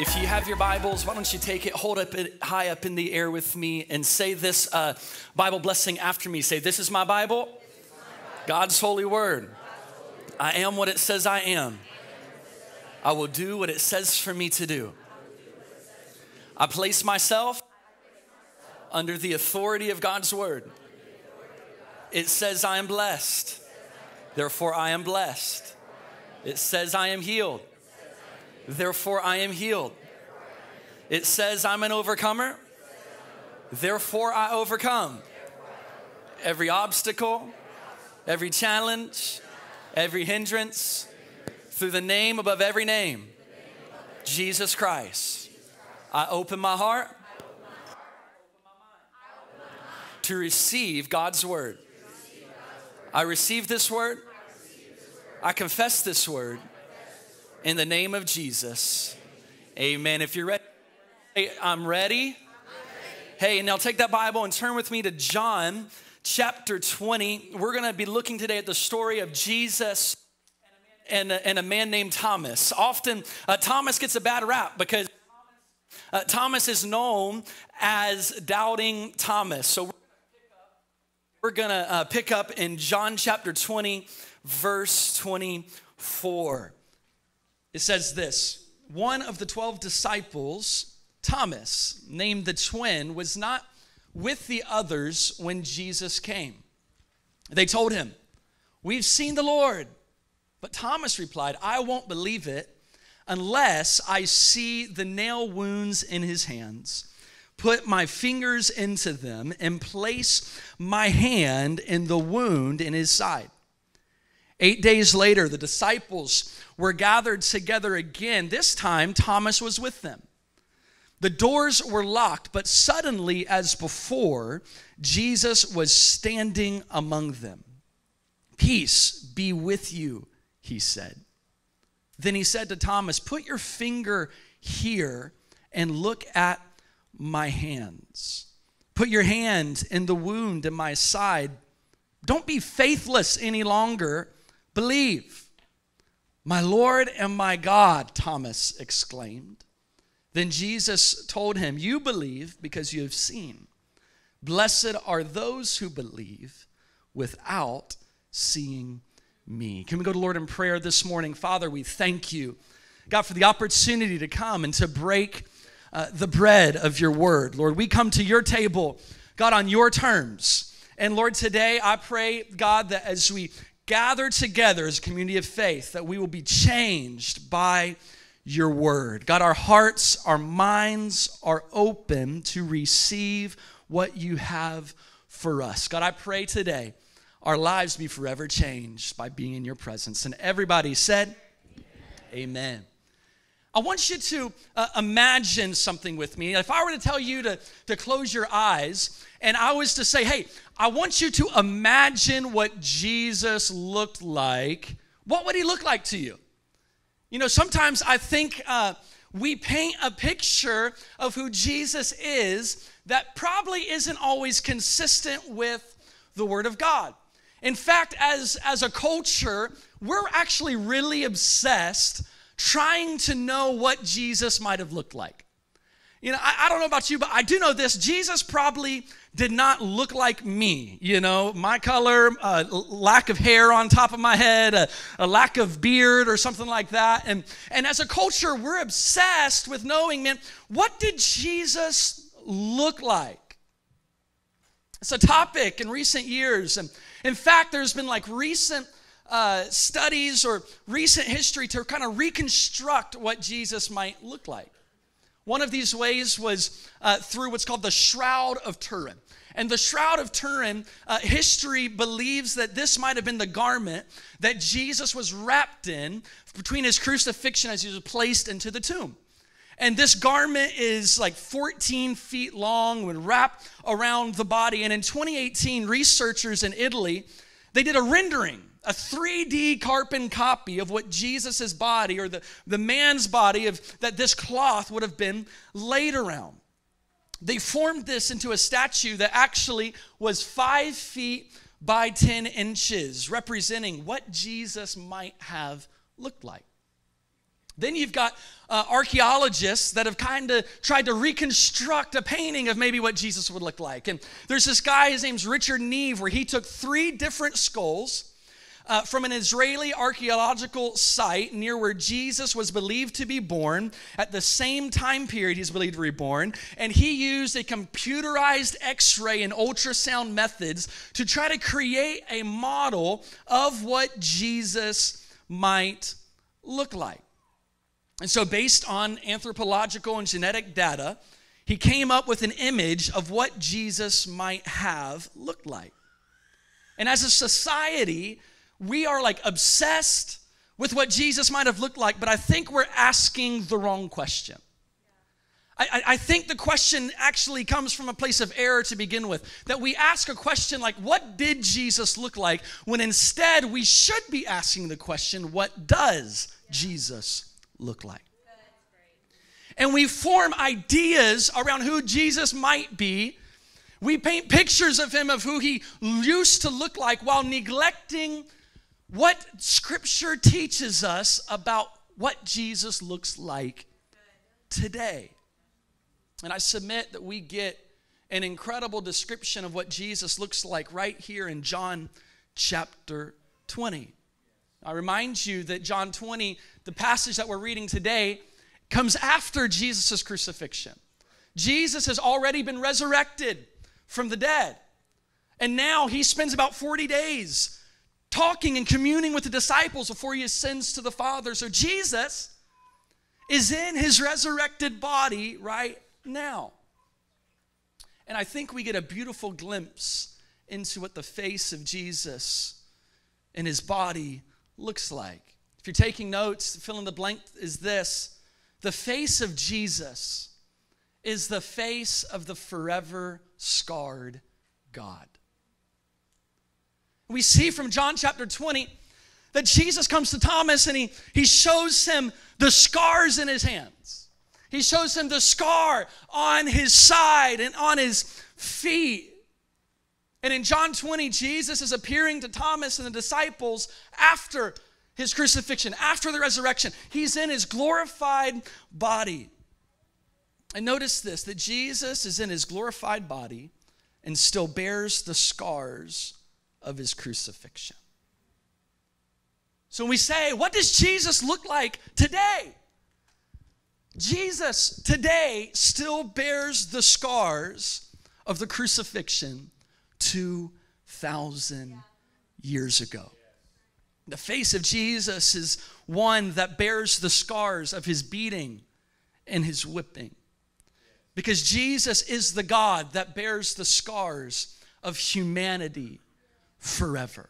If you have your Bibles, why don't you take it, hold up it high up in the air with me, and say this uh, Bible blessing after me. Say, This is my Bible, God's holy word. I am what it says I am. I will do what it says for me to do. I place myself under the authority of God's word. It says I am blessed. Therefore, I am blessed. It says I am healed. Therefore, I am healed. It says I'm an overcomer. Therefore, I overcome every obstacle, every challenge, every hindrance through the name above every name, Jesus Christ. I open my heart to receive God's word. I receive this word. I confess this word in the name of Jesus. Amen. If you're ready, hey, I'm ready. Hey, now take that Bible and turn with me to John chapter 20. We're going to be looking today at the story of Jesus and a, and a man named Thomas. Often, uh, Thomas gets a bad rap because uh, Thomas is known as doubting Thomas. So we're going to uh, pick up in John chapter 20, verse 24. It says this One of the 12 disciples, Thomas, named the twin, was not with the others when Jesus came. They told him, We've seen the Lord. But Thomas replied, I won't believe it unless I see the nail wounds in his hands, put my fingers into them, and place my hand in the wound in his side. Eight days later, the disciples were gathered together again. This time, Thomas was with them. The doors were locked, but suddenly, as before, Jesus was standing among them. Peace be with you, he said. Then he said to Thomas, Put your finger here and look at my hands. Put your hand in the wound in my side. Don't be faithless any longer Believe. My Lord and my God, Thomas exclaimed. Then Jesus told him, You believe because you have seen. Blessed are those who believe without seeing me. Can we go to Lord in prayer this morning? Father, we thank you, God, for the opportunity to come and to break uh, the bread of your word. Lord, we come to your table, God, on your terms. And Lord, today I pray, God, that as we gather together as a community of faith, that we will be changed by your word. God, our hearts, our minds are open to receive what you have for us. God, I pray today our lives be forever changed by being in your presence. And everybody said, Amen. Amen. I want you to uh, imagine something with me. If I were to tell you to, to close your eyes and I was to say, hey, I want you to imagine what Jesus looked like, what would he look like to you? You know, sometimes I think uh, we paint a picture of who Jesus is that probably isn't always consistent with the Word of God. In fact, as, as a culture, we're actually really obsessed trying to know what Jesus might have looked like. You know, I, I, don't know about you, but I do know this. Jesus probably did not look like me. You know, my color, uh, lack of hair on top of my head, a, a lack of beard or something like that. And, and as a culture, we're obsessed with knowing, man, what did Jesus look like? It's a topic in recent years. And in fact, there's been like recent uh, studies or recent history to kind of reconstruct what Jesus might look like. One of these ways was uh, through what's called the Shroud of Turin. And the Shroud of Turin, uh, history believes that this might have been the garment that Jesus was wrapped in between his crucifixion as he was placed into the tomb. And this garment is like 14 feet long and wrapped around the body. And in 2018, researchers in Italy, they did a rendering a 3D carbon copy of what Jesus' body or the, the man's body of that this cloth would have been laid around. They formed this into a statue that actually was five feet by 10 inches, representing what Jesus might have looked like. Then you've got uh, archaeologists that have kind of tried to reconstruct a painting of maybe what Jesus would look like. And there's this guy, his name's Richard Neave, where he took three different skulls. Uh, from an Israeli archaeological site near where Jesus was believed to be born at the same time period he's believed to be born. And he used a computerized x ray and ultrasound methods to try to create a model of what Jesus might look like. And so, based on anthropological and genetic data, he came up with an image of what Jesus might have looked like. And as a society, we are like obsessed with what Jesus might have looked like, but I think we're asking the wrong question. I, I, think the question actually comes from a place of error to begin with. That we ask a question like, What did Jesus look like? when instead we should be asking the question, What does Jesus look like? And we form ideas around who Jesus might be. We paint pictures of him of who he used to look like while neglecting what scripture teaches us about what Jesus looks like today. And I submit that we get an incredible description of what Jesus looks like right here in John chapter 20. I remind you that John 20, the passage that we're reading today, comes after Jesus' crucifixion. Jesus has already been resurrected from the dead. And now he spends about 40 days talking and communing with the disciples before he ascends to the Father. So Jesus is in his resurrected body right now. And I think we get a beautiful glimpse into what the face of Jesus and his body looks like. If you're taking notes, fill in the blank is this the face of Jesus is the face of the forever scarred God. We see from John chapter 20 that Jesus comes to Thomas and he, he shows him the scars in his hands. He shows him the scar on his side and on his feet. And in John 20, Jesus is appearing to Thomas and the disciples after his crucifixion, after the resurrection. He's in his glorified body. And notice this that Jesus is in his glorified body and still bears the scars of his crucifixion. So we say, What does Jesus look like today? Jesus today still bears the scars of the crucifixion 2,000 years ago. The face of Jesus is one that bears the scars of his beating and his whipping. Because Jesus is the God that bears the scars of humanity forever.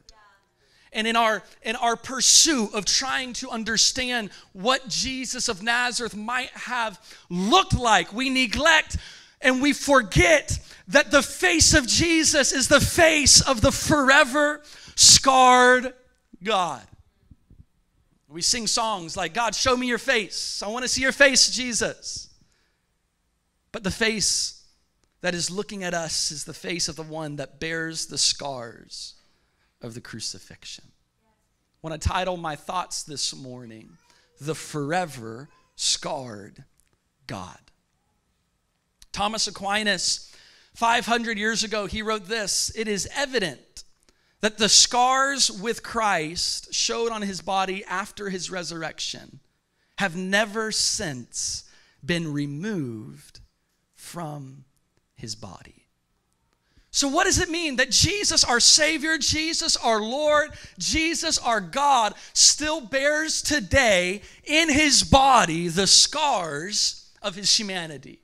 And in our, in our pursuit of trying to understand what Jesus of Nazareth might have looked like, we neglect and we forget that the face of Jesus is the face of the forever scarred God. We sing songs like, God, show me your face. I want to see your face, Jesus. But the face that is looking at us is the face of the one that bears the scars of the crucifixion. I want to title my thoughts this morning, The Forever Scarred God. Thomas Aquinas, 500 years ago, he wrote this It is evident that the scars with Christ showed on his body after his resurrection have never since been removed from his body. So, what does it mean that Jesus, our Savior, Jesus, our Lord, Jesus, our God, still bears today in his body the scars of his humanity?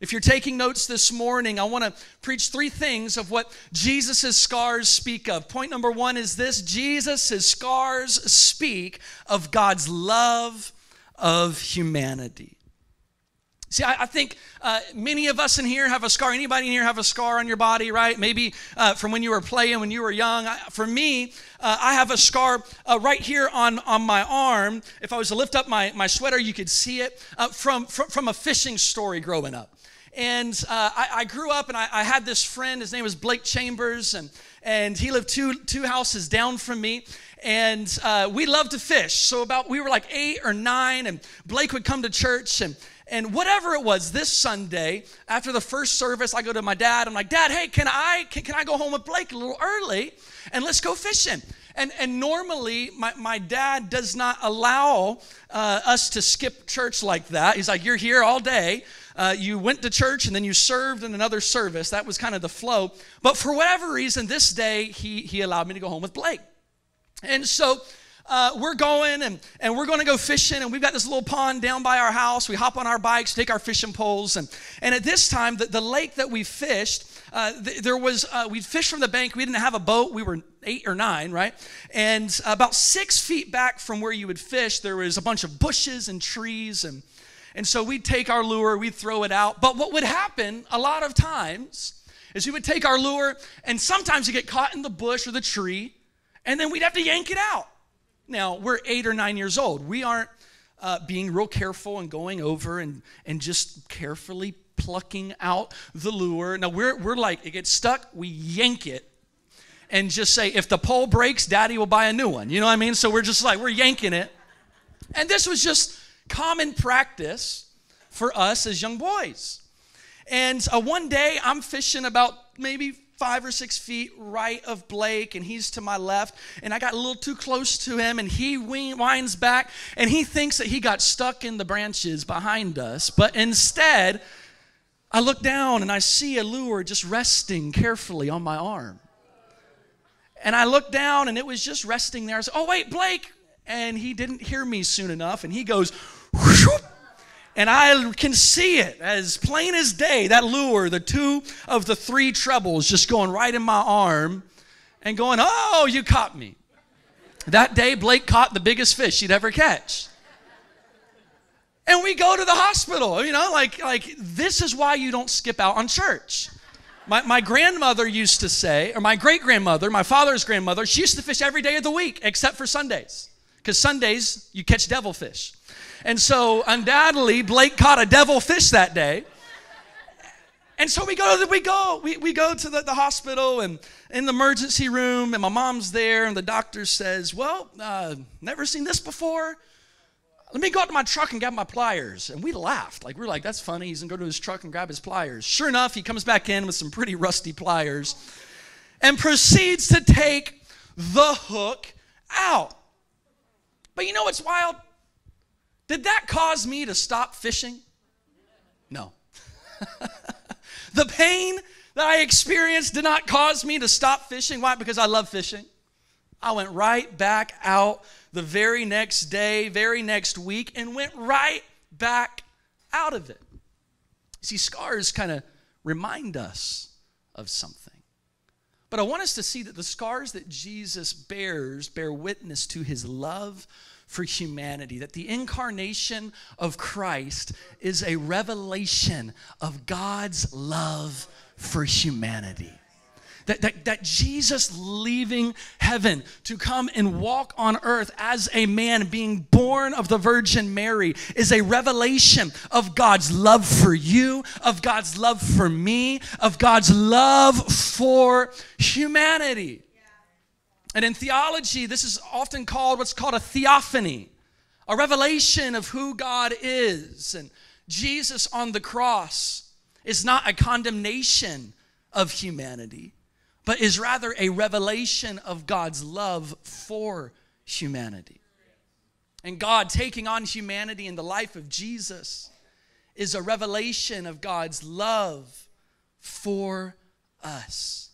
If you're taking notes this morning, I want to preach three things of what Jesus' scars speak of. Point number one is this Jesus' scars speak of God's love of humanity. See, I, I think uh, many of us in here have a scar. Anybody in here have a scar on your body, right? Maybe uh, from when you were playing, when you were young. I, for me, uh, I have a scar uh, right here on, on my arm. If I was to lift up my, my sweater, you could see it uh, from, from, from a fishing story growing up. And uh, I, I, grew up and I, I, had this friend, his name was Blake Chambers, and, and he lived two, two houses down from me. And uh, we loved to fish. So about we were like eight or nine, and Blake would come to church and and whatever it was this sunday after the first service i go to my dad i'm like dad hey can i can, can i go home with blake a little early and let's go fishing and, and normally, my, my dad does not allow uh, us to skip church like that. He's like, You're here all day. Uh, you went to church and then you served in another service. That was kind of the flow. But for whatever reason, this day, he, he allowed me to go home with Blake. And so uh, we're going and, and we're going to go fishing and we've got this little pond down by our house. We hop on our bikes take our fishing poles and, and at this time the, the lake that we fished uh, th- there was uh, we'd fish from the bank. We didn't have a boat. We were eight or nine right? And about six feet back from where you would fish there was a bunch of bushes and trees and and so we'd take our lure we'd throw it out. But what would happen a lot of times is we would take our lure and sometimes you get caught in the bush or the tree and then we'd have to yank it out now we're eight or nine years old we aren't uh, being real careful and going over and, and just carefully plucking out the lure. Now we're, we're like, it gets stuck, we yank it and just say, if the pole breaks, daddy will buy a new one. You know what I mean? So we're just like, we're yanking it. And this was just common practice for us as young boys. And uh, one day I'm fishing about maybe five or six feet right of Blake, and he's to my left. And I got a little too close to him, and he winds back, and he thinks that he got stuck in the branches behind us. But instead, I look down and I see a lure just resting carefully on my arm. And I look down and it was just resting there. I said, Oh, wait, Blake. And he didn't hear me soon enough. And he goes, Whoop! And I can see it as plain as day that lure, the two of the three trebles just going right in my arm and going, Oh, you caught me. That day, Blake caught the biggest fish he'd ever catch and we go to the hospital. You know, like, like this is why you don't skip out on church. My, my grandmother used to say, or my great grandmother, my father's grandmother, she used to fish every day of the week except for Sundays. Because Sundays, you catch devilfish. And so, undoubtedly, Blake caught a devil fish that day. And so we go, we go, we, we go to the, the hospital and in the emergency room, and my mom's there, and the doctor says, Well, uh, never seen this before let me go out to my truck and grab my pliers. And we laughed. Like, we are like, that's funny. He's to go to his truck and grab his pliers. Sure enough, he comes back in with some pretty rusty pliers and proceeds to take the hook out. But you know what's wild? Did that cause me to stop fishing? No. the pain that I experienced did not cause me to stop fishing. Why? Because I love fishing. I went right back out the very next day, very next week, and went right back out of it. See, scars kind of remind us of something. But I want us to see that the scars that Jesus bears bear witness to his love for humanity, that the incarnation of Christ is a revelation of God's love for humanity. That, that, that Jesus leaving heaven to come and walk on earth as a man, being born of the Virgin Mary, is a revelation of God's love for you, of God's love for me, of God's love for humanity. And in theology, this is often called what's called a theophany, a revelation of who God is. And Jesus on the cross is not a condemnation of humanity, but is rather a revelation of God's love for humanity. And God taking on humanity in the life of Jesus is a revelation of God's love for us.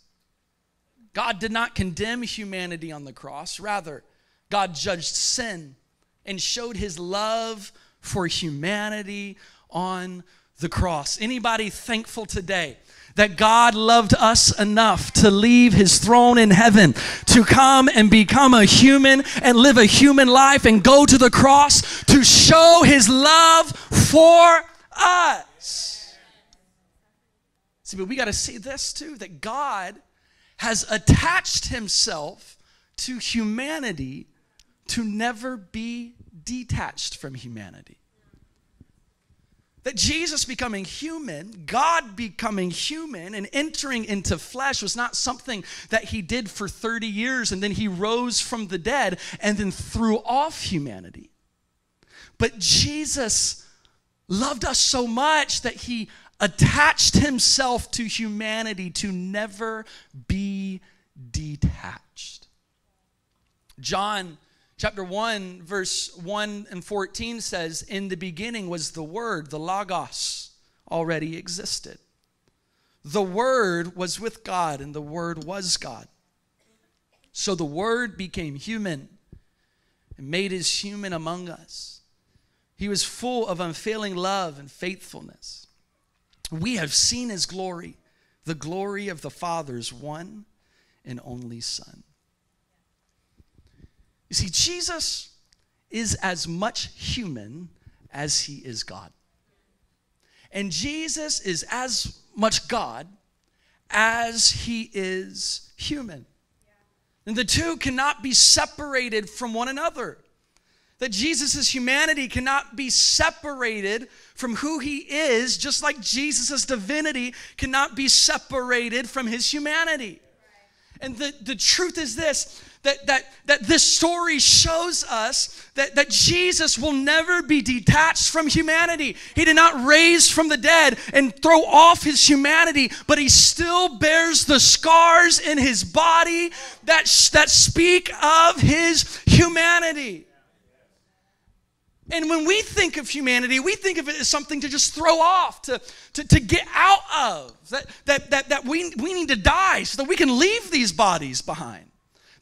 God did not condemn humanity on the cross, rather, God judged sin and showed his love for humanity on the cross. Anybody thankful today that God loved us enough to leave his throne in heaven, to come and become a human and live a human life and go to the cross to show his love for us. See, but we got to see this too that God has attached himself to humanity to never be detached from humanity that Jesus becoming human, God becoming human and entering into flesh was not something that he did for 30 years and then he rose from the dead and then threw off humanity. But Jesus loved us so much that he attached himself to humanity to never be detached. John Chapter 1, verse 1 and 14 says, In the beginning was the Word, the Logos already existed. The Word was with God, and the Word was God. So the Word became human and made his human among us. He was full of unfailing love and faithfulness. We have seen his glory, the glory of the Father's one and only Son. You see, Jesus is as much human as he is God. And Jesus is as much God as he is human. And the two cannot be separated from one another. That Jesus' humanity cannot be separated from who he is, just like Jesus' divinity cannot be separated from his humanity. And the, the truth is this that, that, that this story shows us that, that Jesus will never be detached from humanity. He did not raise from the dead and throw off his humanity, but he still bears the scars in his body that, that speak of his humanity. And when we think of humanity, we think of it as something to just throw off, to, to, to get out of, that, that, that, that we, we need to die so that we can leave these bodies behind.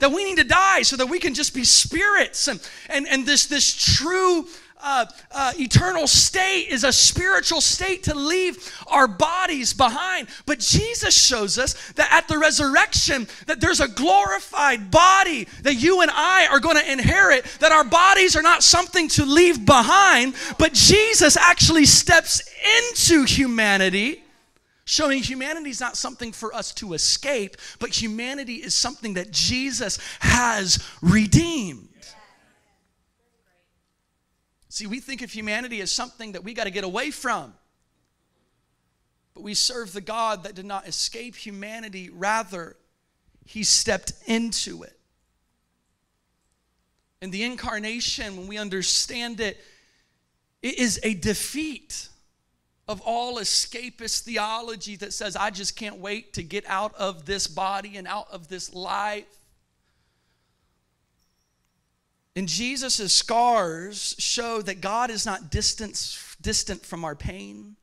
That we need to die so that we can just be spirits and, and, and this, this true uh, uh, eternal state is a spiritual state to leave our bodies behind but jesus shows us that at the resurrection that there's a glorified body that you and i are going to inherit that our bodies are not something to leave behind but jesus actually steps into humanity Showing humanity is not something for us to escape, but humanity is something that Jesus has redeemed. See, we think of humanity as something that we got to get away from. But we serve the God that did not escape humanity, rather, he stepped into it. And the incarnation, when we understand it, it is a defeat of all escapist theology that says, I just can't wait to get out of this body and out of this life. And Jesus' scars show that God is not distant, distant from our pain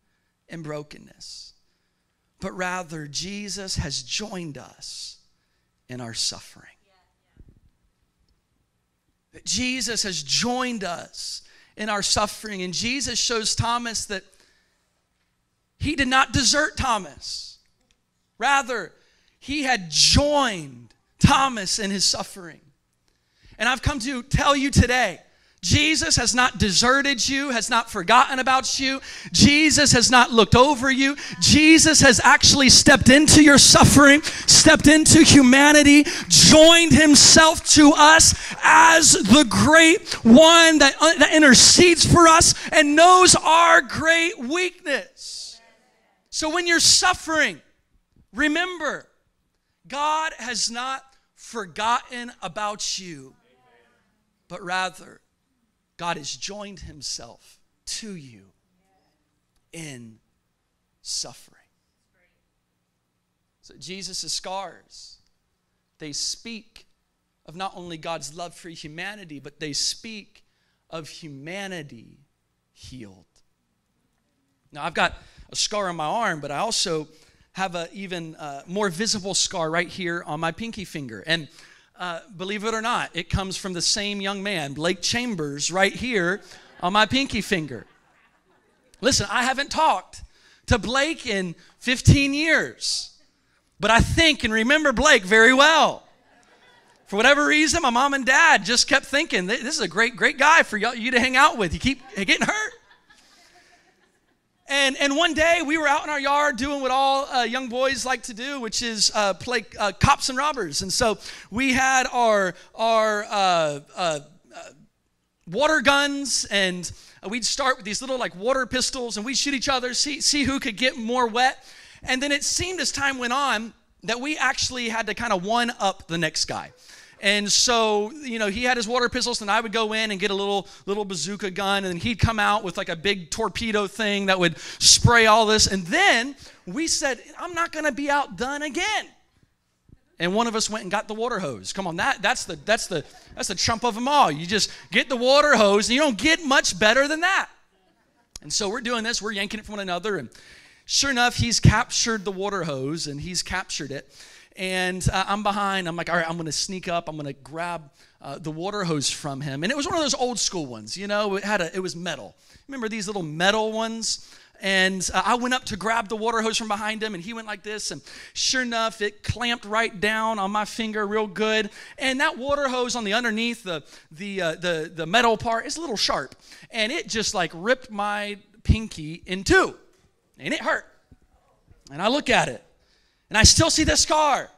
and brokenness, but rather Jesus has joined us in our suffering. That Jesus has joined us in our suffering. And Jesus shows Thomas that he did not desert Thomas. Rather, he had joined Thomas in his suffering. And I've come to tell you today Jesus has not deserted you, has not forgotten about you. Jesus has not looked over you. Jesus has actually stepped into your suffering, stepped into humanity, joined himself to us as the great one that, uh, that intercedes for us and knows our great weakness. So when you're suffering, remember, God has not forgotten about you, but rather, God has joined himself to you in suffering. So Jesus' scars, they speak of not only God's love for humanity, but they speak of humanity healed. Now, I've got a scar on my arm, but I also have an even uh, more visible scar right here on my pinky finger. And uh, believe it or not, it comes from the same young man, Blake Chambers, right here on my pinky finger. Listen, I haven't talked to Blake in 15 years, but I think and remember Blake very well. For whatever reason, my mom and dad just kept thinking, this is a great, great guy for you to hang out with. You keep getting hurt. And, and one day we were out in our yard doing what all uh, young boys like to do, which is uh, play uh, cops and robbers. And so we had our, our uh, uh, uh, water guns and we'd start with these little like water pistols and we'd shoot each other, see, see who could get more wet. And then it seemed as time went on that we actually had to kind of one up the next guy. And so, you know, he had his water pistols, and I would go in and get a little little bazooka gun, and he'd come out with like a big torpedo thing that would spray all this. And then we said, I'm not gonna be outdone again. And one of us went and got the water hose. Come on, that that's the that's the that's the trump of them all. You just get the water hose, and you don't get much better than that. And so we're doing this, we're yanking it from one another, and sure enough, he's captured the water hose and he's captured it and uh, I'm behind. I'm like, all right, I'm going to sneak up. I'm going to grab uh, the water hose from him. And it was one of those old school ones, you know, it had a, it was metal. Remember these little metal ones? And uh, I went up to grab the water hose from behind him, and he went like this. And sure enough, it clamped right down on my finger real good. And that water hose on the underneath, the, the, uh, the, the metal part, is a little sharp. And it just like ripped my pinky in two. And it hurt. And I look at it. And I still see the scar.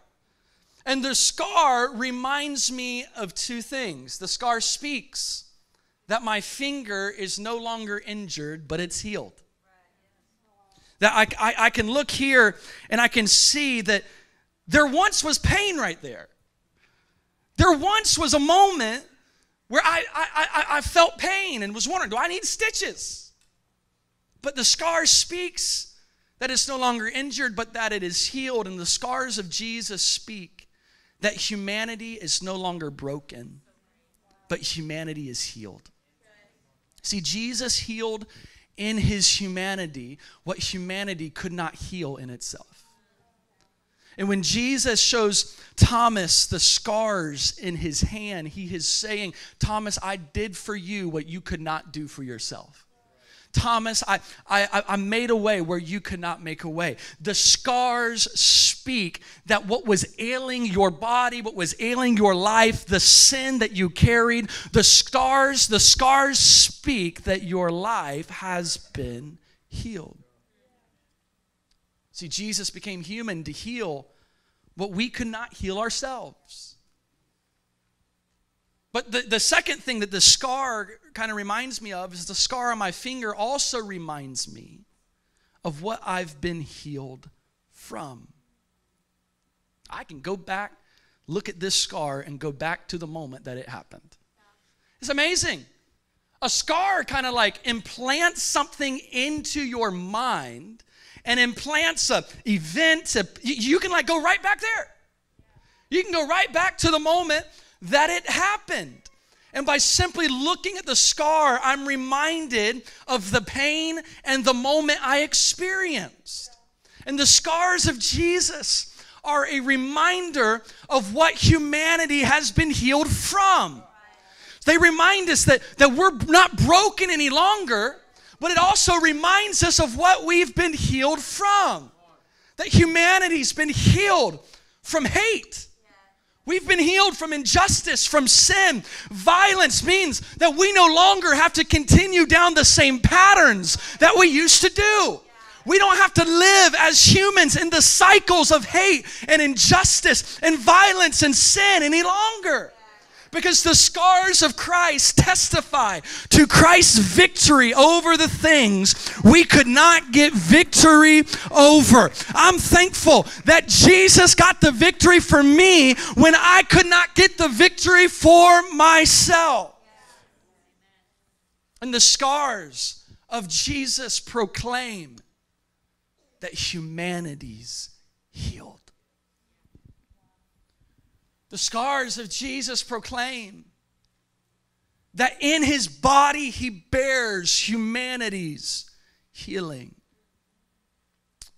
And the scar reminds me of two things. The scar speaks that my finger is no longer injured, but it's healed. That I, I, I, can look here and I can see that there once was pain right there. There once was a moment where I, I, I, I felt pain and was wondering, do I need stitches? But the scar speaks that it's no longer injured, but that it is healed. And the scars of Jesus speak that humanity is no longer broken, but humanity is healed. See, Jesus healed in his humanity what humanity could not heal in itself. And when Jesus shows Thomas the scars in his hand, he is saying, Thomas, I did for you what you could not do for yourself. Thomas, I, I, I made a way where you could not make a way. The scars speak that what was ailing your body, what was ailing your life, the sin that you carried, the scars, the scars speak that your life has been healed. See, Jesus became human to heal what we could not heal ourselves. But the, the second thing that the scar kind of reminds me of is the scar on my finger also reminds me of what I've been healed from. I can go back, look at this scar, and go back to the moment that it happened. It's amazing. A scar kind of like implants something into your mind and implants a event. A, you can like go right back there. You can go right back to the moment that it happened. And by simply looking at the scar, I'm reminded of the pain and the moment I experienced. And the scars of Jesus are a reminder of what humanity has been healed from. They remind us that, that we're not broken any longer, but it also reminds us of what we've been healed from. That humanity's been healed from hate We've been healed from injustice, from sin. Violence means that we no longer have to continue down the same patterns that we used to do. We don't have to live as humans in the cycles of hate and injustice and violence and sin any longer because the scars of Christ testify to Christ's victory over the things we could not get victory over. I'm thankful that Jesus got the victory for me when I could not get the victory for myself. And the scars of Jesus proclaim that humanity's healed. The scars of Jesus proclaim that in his body he bears humanity's healing.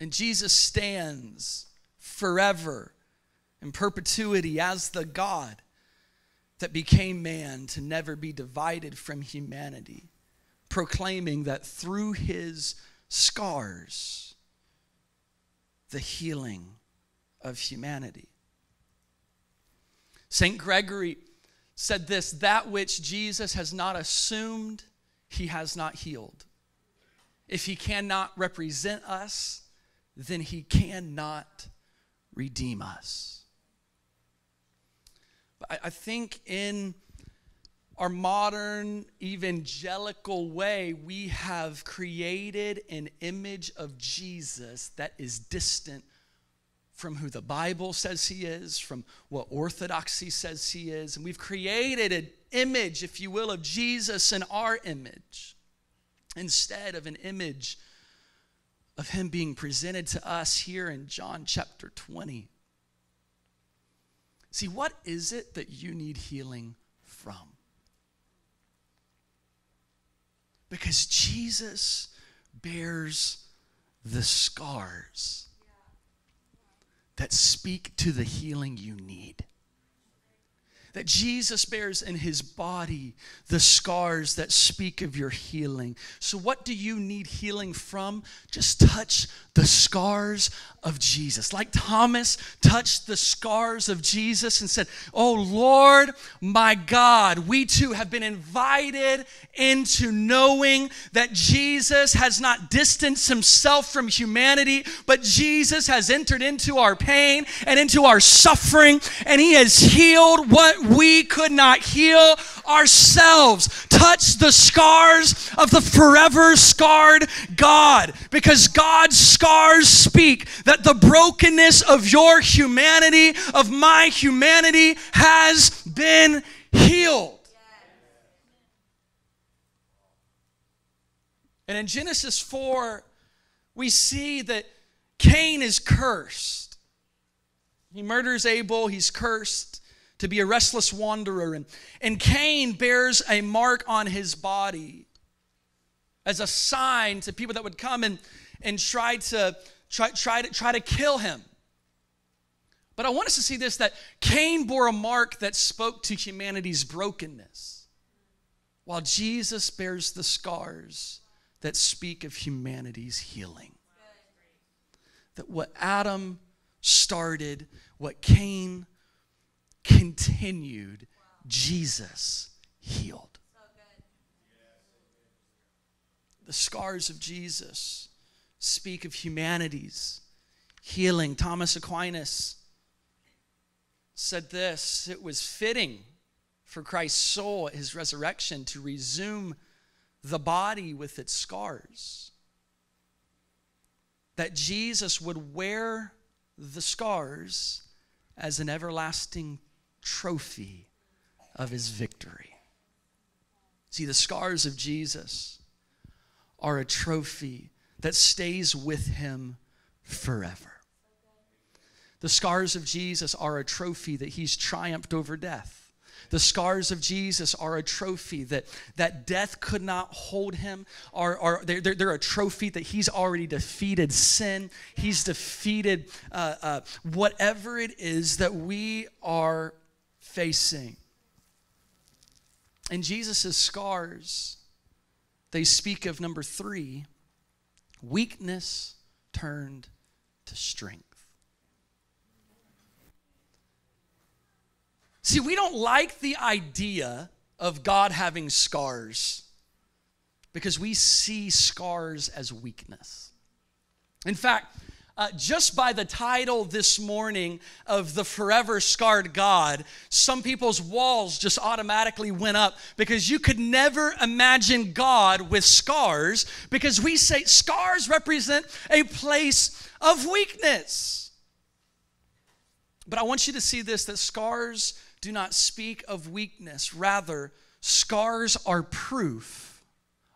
And Jesus stands forever in perpetuity as the God that became man to never be divided from humanity, proclaiming that through his scars, the healing of humanity. St. Gregory said this that which Jesus has not assumed, he has not healed. If he cannot represent us, then he cannot redeem us. But I, think in our modern evangelical way, we have created an image of Jesus that is distant from who the Bible says he is, from what orthodoxy says he is. And we've created an image, if you will, of Jesus in our image instead of an image of him being presented to us here in John chapter 20. See, what is it that you need healing from? Because Jesus bears the scars that speak to the healing you need that Jesus bears in his body the scars that speak of your healing. So, what do you need healing from? Just touch the scars of Jesus. Like Thomas touched the scars of Jesus and said, Oh Lord, my God, we too have been invited into knowing that Jesus has not distanced himself from humanity, but Jesus has entered into our pain and into our suffering, and he has healed what we could not heal ourselves. Touch the scars of the forever scarred God, because God's scars speak that the brokenness of your humanity, of my humanity, has been healed. And in Genesis 4, we see that Cain is cursed. He murders Abel, he's cursed to be a restless wanderer. And, and Cain bears a mark on his body as a sign to people that would come and, and try, to, try, try, to, try to kill him. But I want us to see this that Cain bore a mark that spoke to humanity's brokenness, while Jesus bears the scars that speak of humanity's healing. That what Adam started, what Cain continued, Jesus healed. The scars of Jesus speak of humanity's healing. Thomas Aquinas said this it was fitting for Christ's soul at his resurrection to resume the body with its scars. That Jesus would wear the scars as an everlasting trophy of his victory. See, the scars of Jesus are a trophy that stays with him forever. The scars of Jesus are a trophy that he's triumphed over death. The scars of Jesus are a trophy that, that death could not hold him. Are, are, they're, they're, a trophy that he's already defeated sin. He's defeated uh, uh, whatever it is that we are facing. And Jesus' scars, they speak of number three weakness turned to strength. See, we don't like the idea of God having scars because we see scars as weakness. In fact, uh, just by the title this morning of the forever scarred God, some people's walls just automatically went up because you could never imagine God with scars because we say scars represent a place of weakness. But I want you to see this that scars do not speak of weakness, rather, scars are proof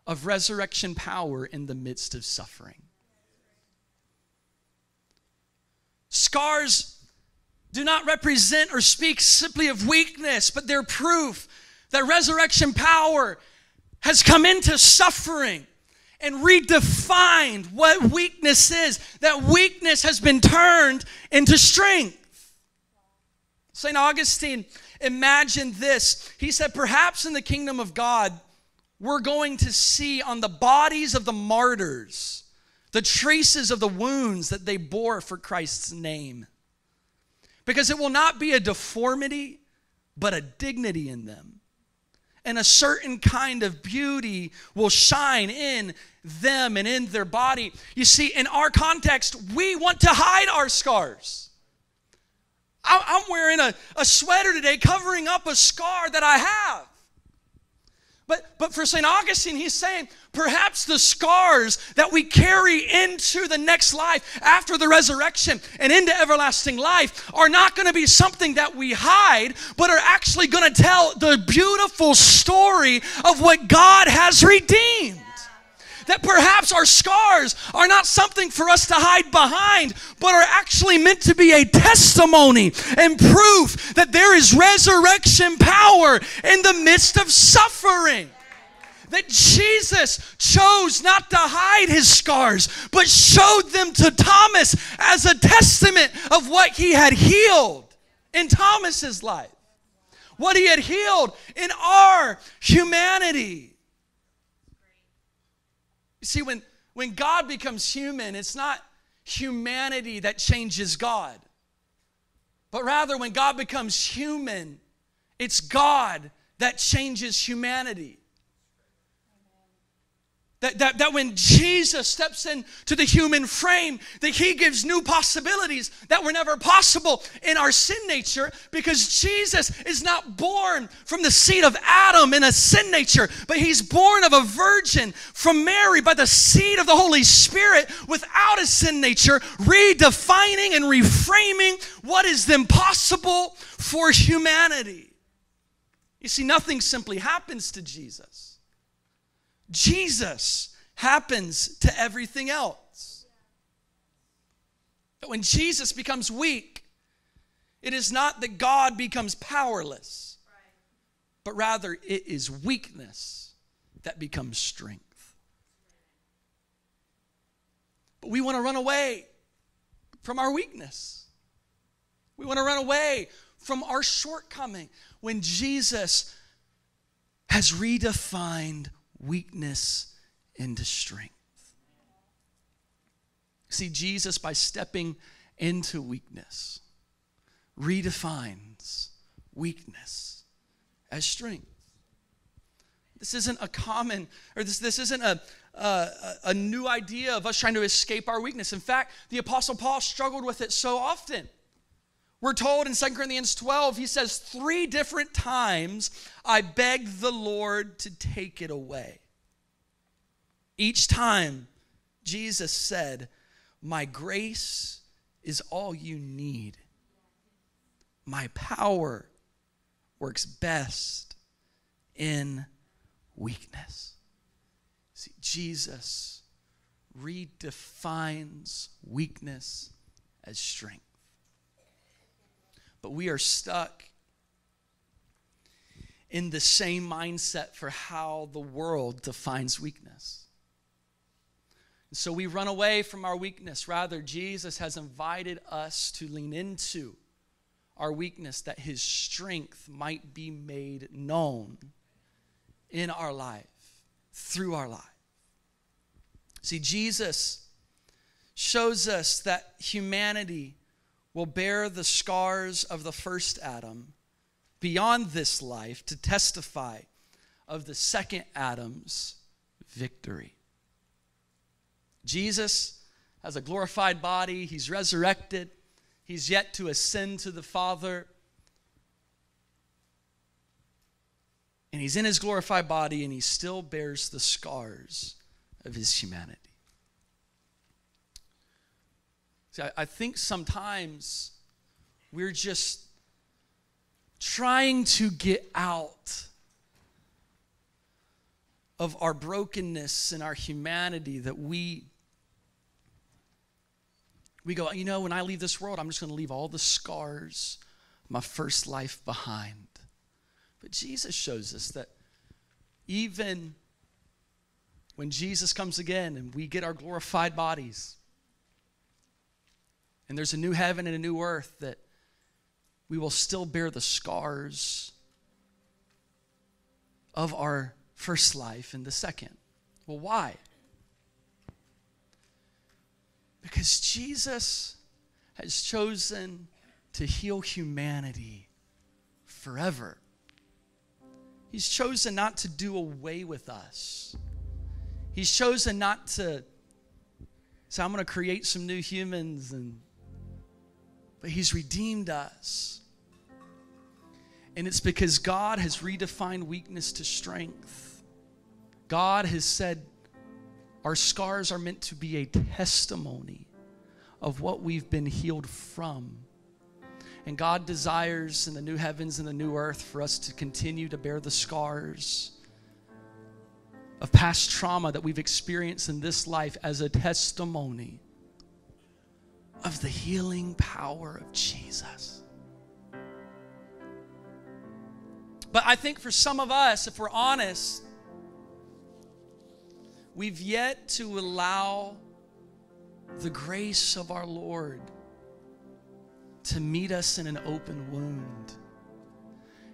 of resurrection power in the midst of suffering. Scars do not represent or speak simply of weakness, but they're proof that resurrection power has come into suffering and redefined what weakness is. That weakness has been turned into strength. St. Augustine imagined this. He said, Perhaps in the kingdom of God, we're going to see on the bodies of the martyrs the traces of the wounds that they bore for Christ's name. Because it will not be a deformity, but a dignity in them. And a certain kind of beauty will shine in them and in their body. You see, in our context, we want to hide our scars. I'm wearing a, a sweater today covering up a scar that I have. But, but for St. Augustine, he's saying perhaps the scars that we carry into the next life after the resurrection and into everlasting life are not going to be something that we hide, but are actually going to tell the beautiful story of what God has redeemed that perhaps our scars are not something for us to hide behind, but are actually meant to be a testimony and proof that there is resurrection power in the midst of suffering that Jesus chose not to hide his scars, but showed them to Thomas as a testament of what he had healed in Thomas's life, what he had healed in our humanity. See, when, when God becomes human, it's not humanity that changes God, but rather when God becomes human, it's God that changes humanity. That, that, that when Jesus steps into the human frame, that he gives new possibilities that were never possible in our sin nature because Jesus is not born from the seed of Adam in a sin nature, but he's born of a virgin from Mary by the seed of the Holy Spirit without a sin nature, redefining and reframing what is impossible for humanity. You see, nothing simply happens to Jesus. Jesus happens to everything else. But when Jesus becomes weak, it is not that God becomes powerless, but rather it is weakness that becomes strength. But we want to run away from our weakness. We want to run away from our shortcoming when Jesus has redefined weakness into strength. See, Jesus, by stepping into weakness, redefines weakness as strength. This isn't a common, or this, this isn't a, a, a new idea of us trying to escape our weakness. In fact, the Apostle Paul struggled with it so often. We're told in 2 Corinthians 12, he says, Three different times I begged the Lord to take it away. Each time, Jesus said, My grace is all you need. My power works best in weakness. See, Jesus redefines weakness as strength. But we are stuck in the same mindset for how the world defines weakness. And so we run away from our weakness. Rather, Jesus has invited us to lean into our weakness that his strength might be made known in our life, through our life. See, Jesus shows us that humanity will bear the scars of the first Adam beyond this life to testify of the second Adam's victory. Jesus has a glorified body, he's resurrected, he's yet to ascend to the Father. And he's in his glorified body and he still bears the scars of his humanity. See, I, I think sometimes we're just trying to get out of our brokenness and our humanity that we we go you know when i leave this world i'm just going to leave all the scars my first life behind. But jesus shows us that even when jesus comes again and we get our glorified bodies and there's a new heaven and a new earth that we will still bear the scars of our first life and the second. Well, why? Because Jesus has chosen to heal humanity forever. He's chosen not to do away with us. He's chosen not to say, I'm going to create some new humans and but He's redeemed us. And it's because God has redefined weakness to strength. God has said our scars are meant to be a testimony of what we've been healed from. And God desires in the new heavens and the new earth for us to continue to bear the scars of past trauma that we've experienced in this life as a testimony of the healing power of Jesus. But I think for some of us, if we're honest, we've yet to allow the grace of our Lord to meet us in an open wound.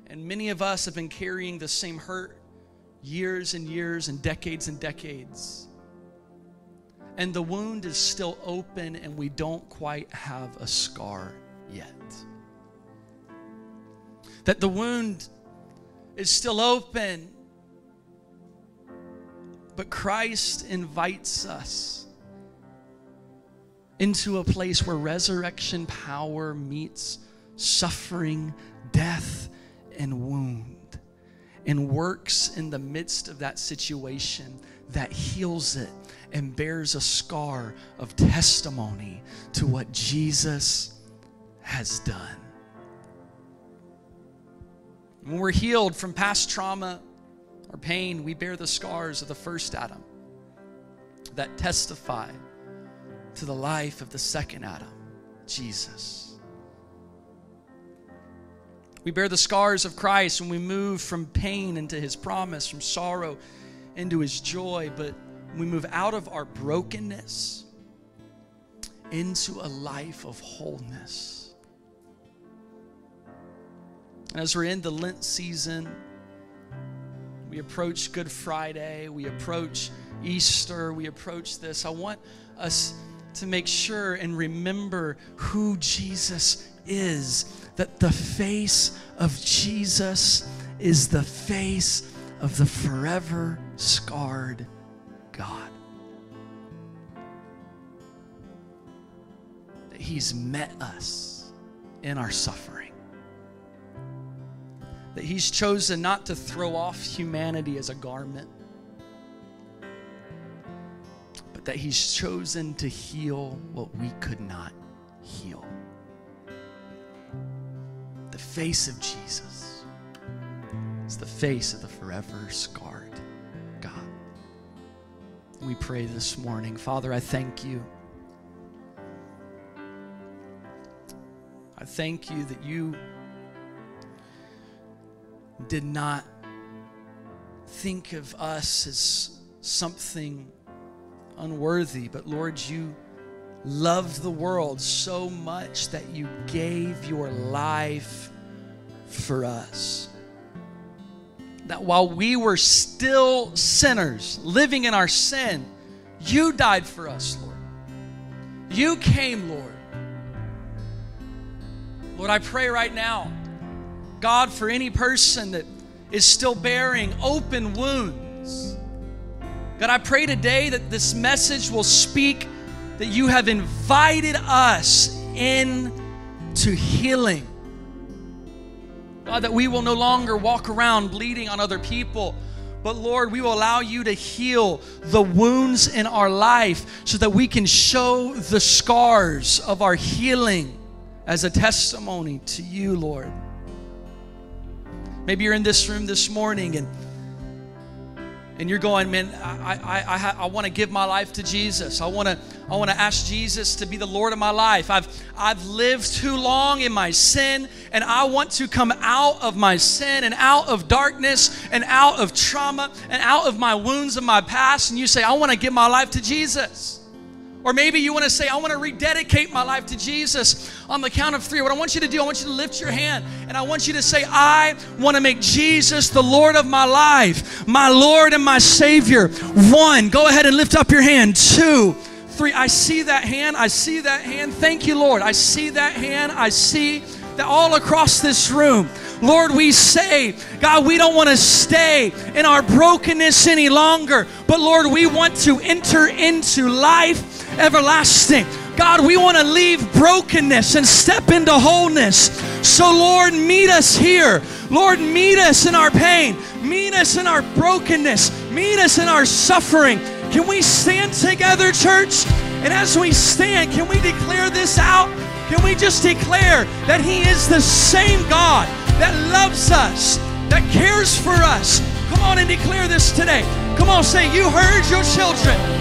And many of us have been carrying the same hurt years and years and decades and decades. And the wound is still open, and we don't quite have a scar yet. That the wound is still open, but Christ invites us into a place where resurrection power meets suffering, death, and wound and works in the midst of that situation that heals it and bears a scar of testimony to what Jesus has done. When we're healed from past trauma or pain, we bear the scars of the first Adam that testify to the life of the second Adam, Jesus. We bear the scars of Christ when we move from pain into his promise, from sorrow into his joy, but we move out of our brokenness into a life of wholeness. And as we're in the Lent season, we approach Good Friday, we approach Easter, we approach this. I want us to make sure and remember who Jesus is that the face of Jesus is the face of the forever scarred God. That He's met us in our suffering. That He's chosen not to throw off humanity as a garment, but that He's chosen to heal what we could not heal the face of Jesus is the face of the forever scarred. We pray this morning, Father, I thank you. I thank you that you did not think of us as something unworthy, but Lord, you loved the world so much that you gave your life for us. That while we were still sinners, living in our sin, you died for us, Lord. You came, Lord. Lord, I pray right now, God, for any person that is still bearing open wounds. God, I pray today that this message will speak that you have invited us in to healing. God, that we will no longer walk around bleeding on other people, but Lord, we will allow you to heal the wounds in our life so that we can show the scars of our healing as a testimony to you, Lord. Maybe you're in this room this morning and and you're going, man, I, I, I, I want to give my life to Jesus. I want to, I want to ask Jesus to be the Lord of my life. I've, I've lived too long in my sin, and I want to come out of my sin and out of darkness and out of trauma and out of my wounds of my past. And you say, I want to give my life to Jesus. Or maybe you want to say, I want to rededicate my life to Jesus on the count of three. What I want you to do, I want you to lift your hand and I want you to say, I want to make Jesus the Lord of my life, my Lord and my Savior. One, go ahead and lift up your hand. Two, three. I see that hand. I see that hand. Thank you, Lord. I see that hand. I see that all across this room. Lord, we say, God, we don't want to stay in our brokenness any longer, but Lord, we want to enter into life everlasting. God, we want to leave brokenness and step into wholeness. So, Lord, meet us here. Lord, meet us in our pain. Meet us in our brokenness. meet us in our suffering. Can we stand together, church? And as we stand, can we declare this out? Can we just declare that He is the same God that loves us, that cares for us? Come on and declare this today. Come on, say, You heard your children.